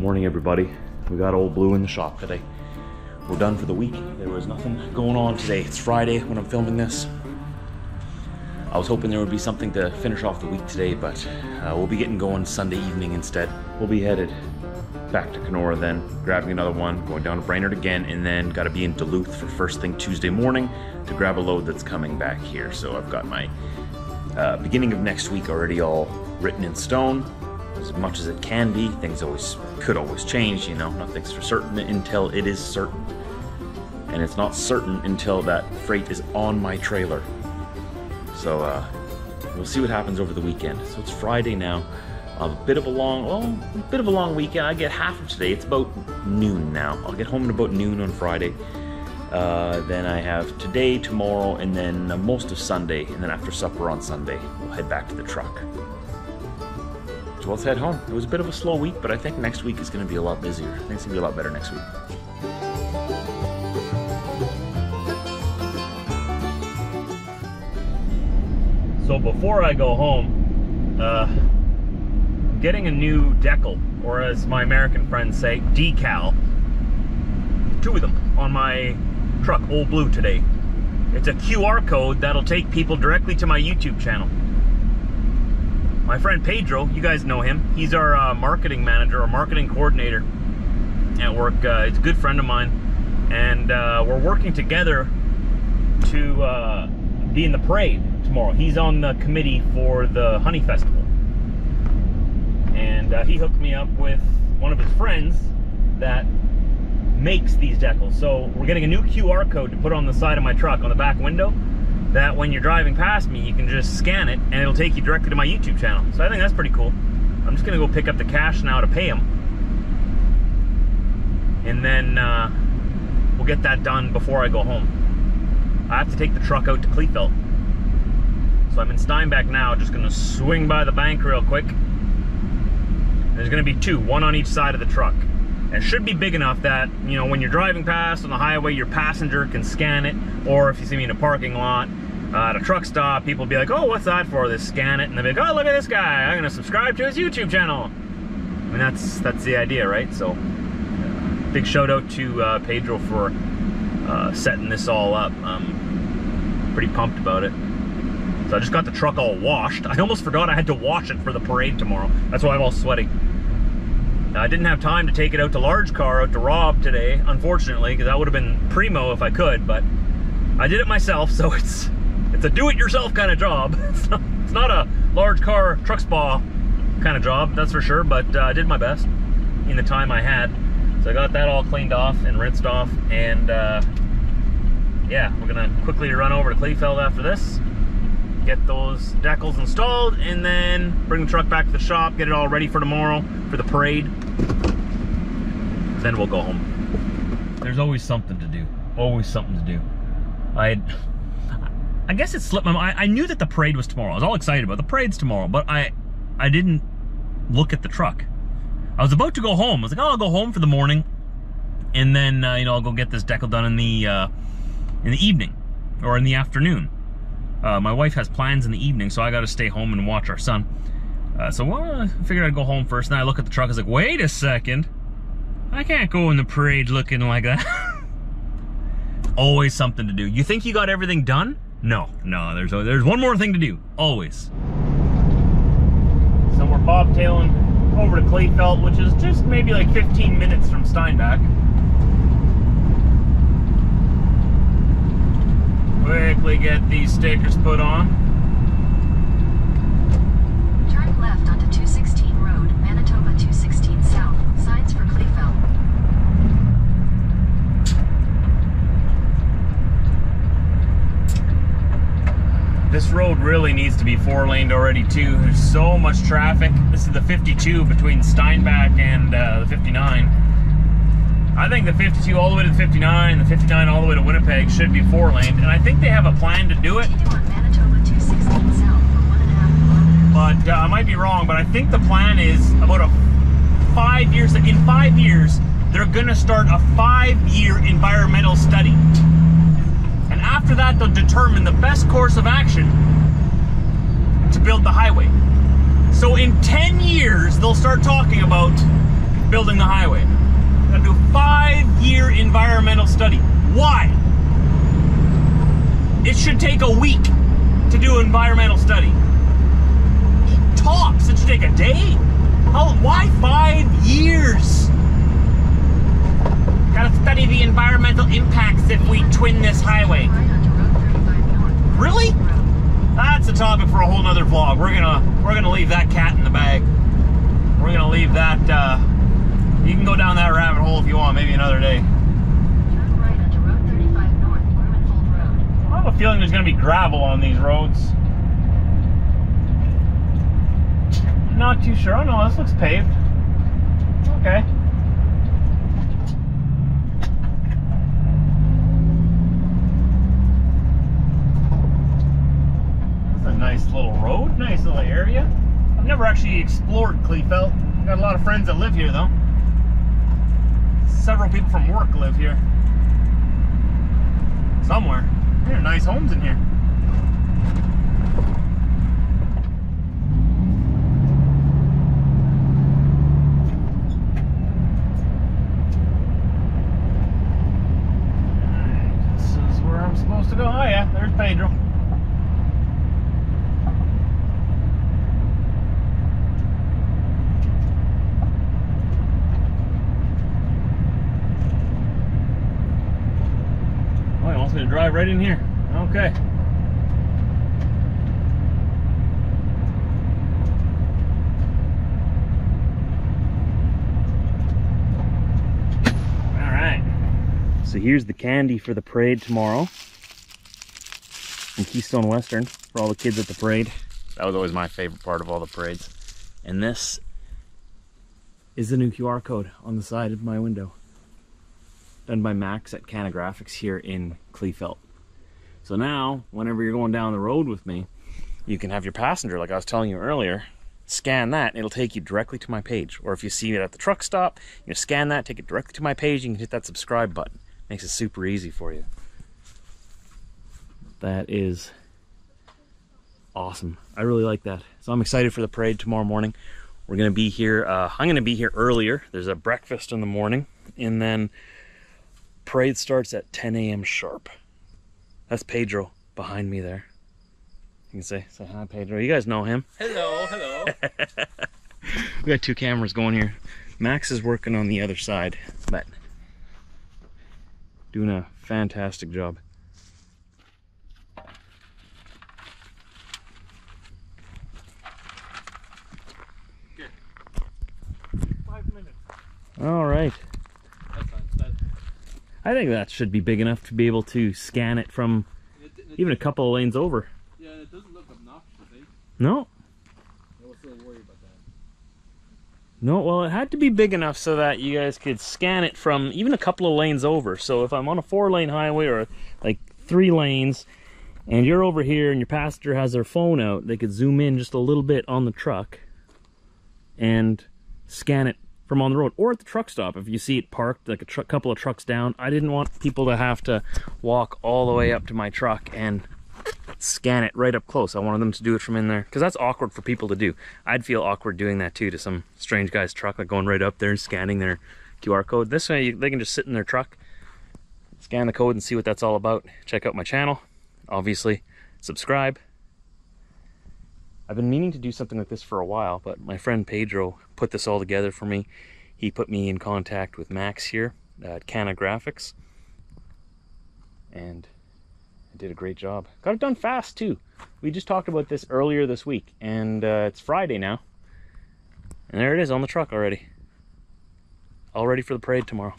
morning, everybody. We got old Blue in the shop today. We're done for the week. There was nothing going on today. It's Friday when I'm filming this. I was hoping there would be something to finish off the week today, but uh, we'll be getting going Sunday evening instead. We'll be headed back to Kenora then, grabbing another one, going down to Brainerd again, and then got to be in Duluth for first thing Tuesday morning to grab a load that's coming back here. So I've got my uh, beginning of next week already all written in stone, as much as it can be. Things always could always change, you know. Nothing's for certain until it is certain, and it's not certain until that freight is on my trailer. So uh, we'll see what happens over the weekend. So it's Friday now. A bit of a long, well, a bit of a long weekend. I get half of today. It's about noon now. I'll get home at about noon on Friday. Uh, then I have today, tomorrow, and then most of Sunday. And then after supper on Sunday, we'll head back to the truck. So let's head home. It was a bit of a slow week, but I think next week is going to be a lot busier. It's going to be a lot better next week. So before I go home, uh, getting a new decal, or as my American friends say, decal. Two of them on my truck, Old Blue, today. It's a QR code that'll take people directly to my YouTube channel. My friend Pedro, you guys know him. He's our uh, marketing manager or marketing coordinator at work. Uh, he's a good friend of mine. And uh, we're working together to uh, be in the parade tomorrow. He's on the committee for the Honey Festival. And uh, he hooked me up with one of his friends that makes these decals. So we're getting a new QR code to put on the side of my truck on the back window that when you're driving past me, you can just scan it and it'll take you directly to my YouTube channel. So I think that's pretty cool. I'm just gonna go pick up the cash now to pay him. And then uh, we'll get that done before I go home. I have to take the truck out to Kleefeld. So I'm in Steinbach now, just gonna swing by the bank real quick. There's gonna be two, one on each side of the truck. It should be big enough that, you know, when you're driving past on the highway, your passenger can scan it, or if you see me in a parking lot, uh, at a truck stop, people be like, oh, what's that for? They scan it, and they'll be like, oh, look at this guy, I'm gonna subscribe to his YouTube channel. I mean, that's, that's the idea, right? So, uh, big shout out to uh, Pedro for uh, setting this all up. I'm pretty pumped about it. So I just got the truck all washed. I almost forgot I had to wash it for the parade tomorrow. That's why I'm all sweaty. I didn't have time to take it out to large car, out to Rob today, unfortunately, because that would have been primo if I could, but I did it myself, so it's it's a do-it-yourself kind of job. It's not, a large car truck spa kind of job, that's for sure, but uh, I did my best in the time I had. So I got that all cleaned off and rinsed off, and uh, yeah, we're gonna quickly run over to Kleefeld after this, get those decals installed, and then bring the truck back to the shop, get it all ready for tomorrow for the parade. Then we'll go home. There's always something to do. Always something to do. I I guess it slipped my mind. I knew that the parade was tomorrow. I was all excited about the parade's tomorrow, but I I didn't look at the truck. I was about to go home. I was like, oh, I'll go home for the morning, and then uh, you know I'll go get this decal done in the uh, in the evening or in the afternoon. Uh, my wife has plans in the evening, so I got to stay home and watch our son. Uh, so well, I figured I'd go home first. And I look at the truck. I was like, wait a second. I can't go in the parade looking like that. Always something to do. You think you got everything done? No, no. There's there's one more thing to do. Always. So we're bobtailing over to Kleefeld, which is just maybe like 15 minutes from Steinbach. Quickly get these stickers put on. Turn left onto 216 Road, Manitoba 216 South. Signs for Kleefeld. This road really needs to be four laned already too. There's so much traffic. This is the 52 between Steinbach and uh, the 59. I think the 52 all the way to the 59 and the 59 all the way to Winnipeg should be four laned, and I think they have a plan to do it. Continue on Manitoba 216 South for one and a half kilometers. but uh, I might be wrong. But I think the plan is about a five years. In five years, they're gonna start a five-year environmental study, after that, they'll determine the best course of action to build the highway. So in ten years, they'll start talking about building the highway. Gotta do a five-year environmental study. Why? It should take a week to do an environmental study. Tops, it should take a day. How, why five years? Gotta study the environmental impacts if we twin this highway. Right onto Road 35 North. Really? That's a topic for a whole nother vlog. We're gonna we're gonna leave that cat in the bag. We're gonna leave that. Uh, you can go down that rabbit hole if you want, maybe another day. Turn right onto Road 35 North, Grummanfold Road. I have a feeling there's gonna be gravel on these roads. Not too sure. Oh no, this looks paved. Okay. That's a nice little road, nice little area. I've never actually explored Kleefeld. Got a lot of friends that live here though. Several people from work live here. Somewhere. There are nice homes in here. This is where I'm supposed to go. Oh yeah, there's Pedro. Oh, gonna drive right in here. Okay. All right. So here's the candy for the parade tomorrow. From Keystone Western for all the kids at the parade. That was always my favorite part of all the parades. And this is the new QR code on the side of my window done by Max at Canagraphics here in Kleefeld. So now, whenever you're going down the road with me, you can have your passenger, like I was telling you earlier, scan that, and it'll take you directly to my page. Or if you see it at the truck stop, you scan that, take it directly to my page, you can hit that subscribe button. Makes it super easy for you. That is awesome. I really like that. So I'm excited for the parade tomorrow morning. We're gonna be here. Uh, I'm gonna be here earlier. There's a breakfast in the morning, and then parade starts at 10 a.m. sharp. That's Pedro behind me there. You can say, say hi, Pedro. You guys know him. Hello, hello. We got two cameras going here. Max is working on the other side, but doing a fantastic job. Five minutes. All right. That's fine. That, I think that should be big enough to be able to scan it from it, it, even a couple of lanes over. Yeah, it doesn't look obnoxious, eh? No, I was still worried about that. No, well, it had to be big enough so that you guys could scan it from even a couple of lanes over. So if I'm on a four lane highway or like three lanes and you're over here and your passenger has their phone out, they could zoom in just a little bit on the truck and scan it from on the road or at the truck stop if you see it parked like a couple of trucks down. I didn't want people to have to walk all the way up to my truck and scan it right up close. I wanted them to do it from in there because that's awkward for people to do. I'd feel awkward doing that too to some strange guy's truck, like going right up there and scanning their QR code. This way, they can just sit in their truck, scan the code, and see what that's all about. Check out my channel, obviously, subscribe. I've been meaning to do something like this for a while, but my friend Pedro put this all together for me. He put me in contact with Max here at Cana Graphics, and did a great job. Got it done fast too. We just talked about this earlier this week, and uh, it's Friday now. And there it is on the truck already. All ready for the parade tomorrow.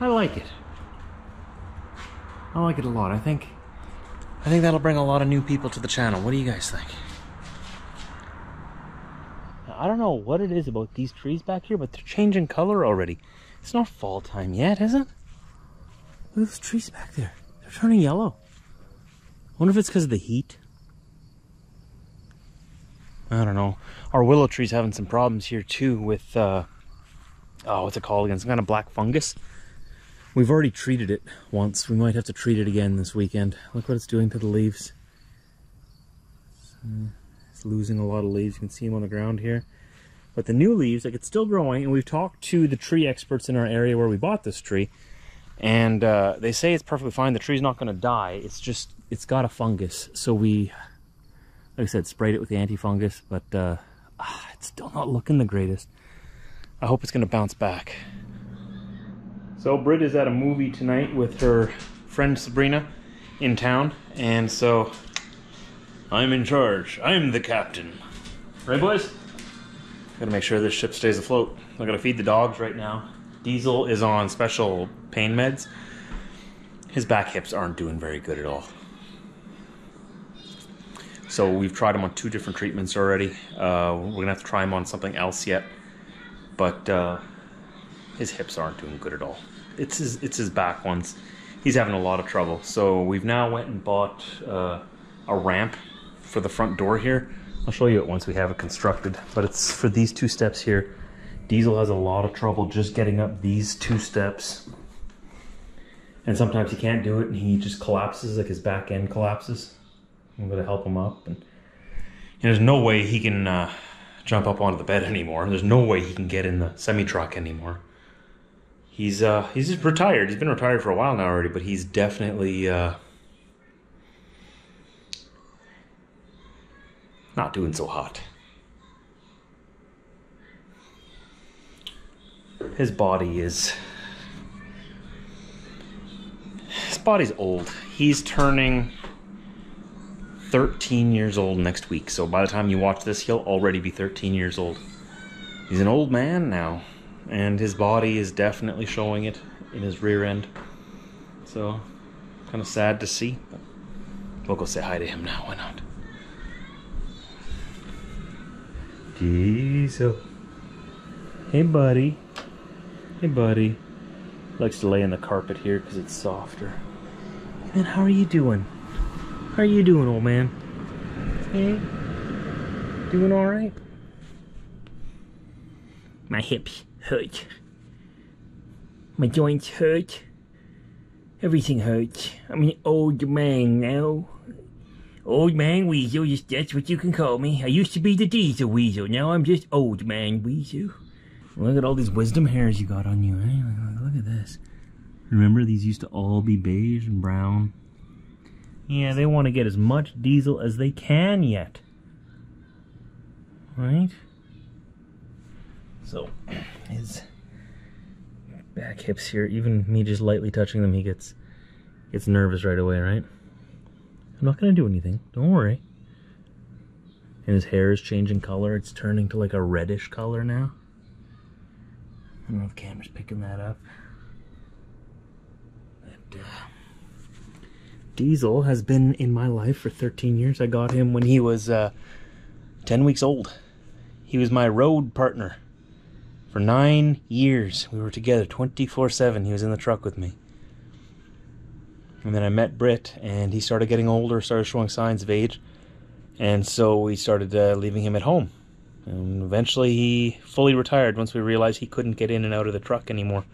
I like it. I like it a lot. I think I think that'll bring a lot of new people to the channel. What do you guys think? I don't know what it is about these trees back here, but they're changing color already. It's not fall time yet, is it? Look at those trees back there. They're turning yellow. I wonder if it's because of the heat. I don't know. Our willow tree's having some problems here too with uh oh what's it called again? Some kind of black fungus. We've already treated it once. We might have to treat it again this weekend. Look what it's doing to the leaves. It's losing a lot of leaves. You can see them on the ground here. But the new leaves, like it's still growing, and we've talked to the tree experts in our area where we bought this tree, and uh, they say it's perfectly fine. The tree's not going to die. It's just it's got a fungus, so we, like I said, sprayed it with the anti-fungus, but uh, ah, it's still not looking the greatest. I hope it's going to bounce back. So Britt is at a movie tonight with her friend Sabrina in town, and so I'm in charge. I'm the captain. Right, boys? Gotta make sure this ship stays afloat. I gotta feed the dogs right now. Diesel is on special pain meds. His back hips aren't doing very good at all. So we've tried him on two different treatments already. Uh, we're gonna have to try him on something else yet. But uh, his hips aren't doing good at all. It's his it's his back ones. He's having a lot of trouble. So we've now went and bought uh, a ramp for the front door here. I'll show you it once we have it constructed. But it's for these two steps here. Diesel has a lot of trouble just getting up these two steps. And sometimes he can't do it and he just collapses, like his back end collapses. I'm gonna help him up. And there's no way he can uh, jump up onto the bed anymore. There's no way he can get in the semi truck anymore. He's uh he's just retired. He's been retired for a while now already, but he's definitely uh not doing so hot. His body is his body's old. He's turning 13 years old next week. So by the time you watch this, he'll already be 13 years old. He's an old man now, and his body is definitely showing it in his rear end. So, kind of sad to see. But we'll go say hi to him now. Why not? Diesel. Hey, buddy. Hey, buddy. Likes to lay in the carpet here because it's softer. And how are you doing? How are you doing, old man? Hey? Doing alright? My hips hurt. My joints hurt. Everything hurts. I'm an old man now. Old man Weasel, yes, that's what you can call me. I used to be the Diesel Weasel. Now I'm just old man Weasel. Look at all these wisdom hairs you got on you, eh? Look at this. Remember, these used to all be beige and brown. Yeah, they want to get as much diesel as they can yet. Right? So, his back hips here, even me just lightly touching them, he gets gets nervous right away, right? I'm not to do anything. Don't worry. And his hair is changing color. It's turning to like a reddish color now. I don't know if the camera's picking that up. Uh, Diesel has been in my life for 13 years. I got him when he was uh, 10 weeks old. He was my road partner for nine years. We were together 24 7. He was in the truck with me. And then I met Britt, and he started getting older, started showing signs of age. And so we started uh, leaving him at home. And eventually he fully retired once we realized he couldn't get in and out of the truck anymore.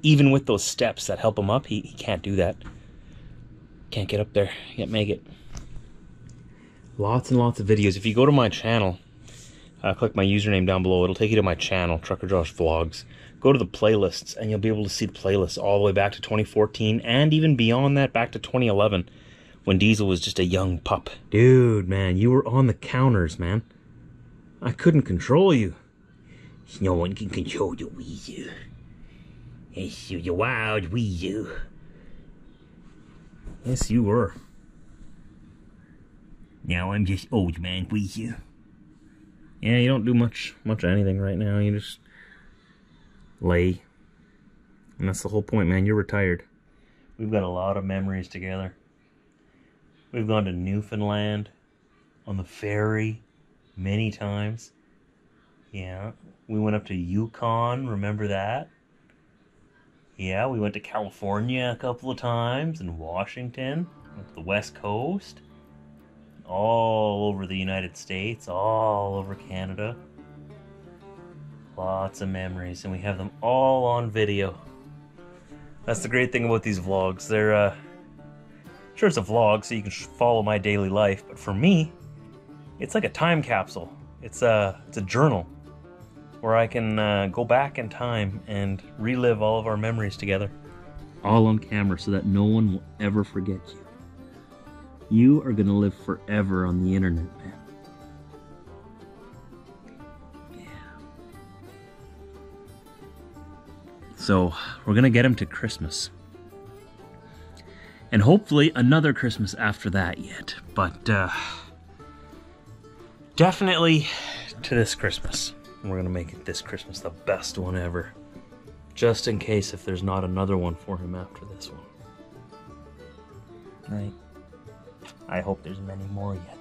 Even with those steps that help him up, he, he can't do that. Can't get up there. Can't make it. Lots and lots of videos. If you go to my channel, uh, click my username down below. It'll take you to my channel, Trucker Josh Vlogs. Go to the playlists, and you'll be able to see the playlists all the way back to 2014, and even beyond that, back to 2011, when Diesel was just a young pup. Dude, man, you were on the counters, man. I couldn't control you. No one can control the Weasel. Yes, you're the wild Weasel. Yes, you were. Now I'm just old man Weasel. Yeah, you don't do much much of anything right now. You just lay. And that's the whole point, man. You're retired. We've got a lot of memories together. We've gone to Newfoundland on the ferry many times. Yeah, we went up to Yukon. Remember that? Yeah, we went to California a couple of times and Washington, to the West Coast, all over the United States, all over Canada. Lots of memories, and we have them all on video. That's the great thing about these vlogs. They're, uh, sure, it's a vlog, so you can follow my daily life, but for me, it's like a time capsule. It's a, it's a journal where I can uh, go back in time and relive all of our memories together. All on camera so that no one will ever forget you. You are gonna live forever on the internet, man. Yeah. So we're gonna get him to Christmas. And hopefully another Christmas after that yet. But uh, definitely to this Christmas. We're gonna make it this Christmas the best one ever. Just in case if there's not another one for him after this one. Right. I hope there's many more yet.